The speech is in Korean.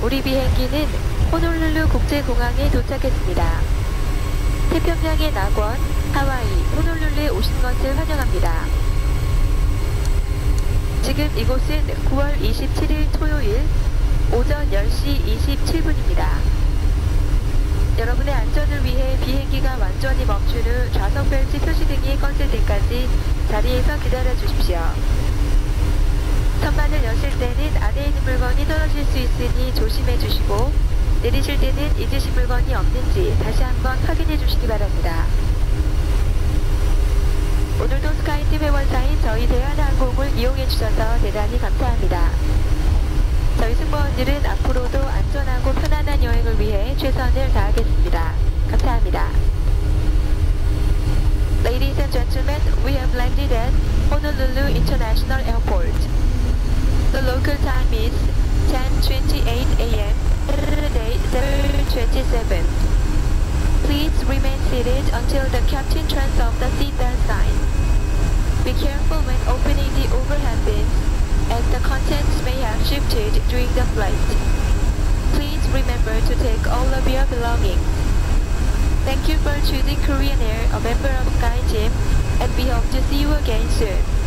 우리 비행기는 호놀룰루 국제공항에 도착했습니다. 태평양의 낙원, 하와이, 호놀룰루에 오신 것을 환영합니다. 지금 이곳은 9월 27일 토요일 오전 10시 27분입니다. 여러분의 안전을 위해 비행기가 완전히 멈춘 후 좌석 벨트 표시 등이 꺼질 때까지 자리에서 기다려 주십시오. 선반을 여실 때는 안에 있는 물건이 떨어질 수 있으니 조심해 주시고 내리실 때는 잊으신 물건이 없는지 다시 한번 확인해 주시기 바랍니다. 오늘도 스카이팀 회원사인 저희 대한항공을 이용해 주셔서 대단히 감사합니다. 저희 승무원들은 앞으로도 안전하고 편안한 여행을 위해 최선을 다하겠습니다. 감사합니다. Ladies and gentlemen, we have landed at Honolulu International Airport. The local time is 10:28 a.m. Saturday, September 27. Please remain seated until the captain turns off the seatbelt sign. Be careful when opening the overhead bins, as the contents may have shifted during the flight. Please remember to take all of your belongings. Thank you for choosing Korean Air, a member of SkyTeam, and we hope to see you again soon.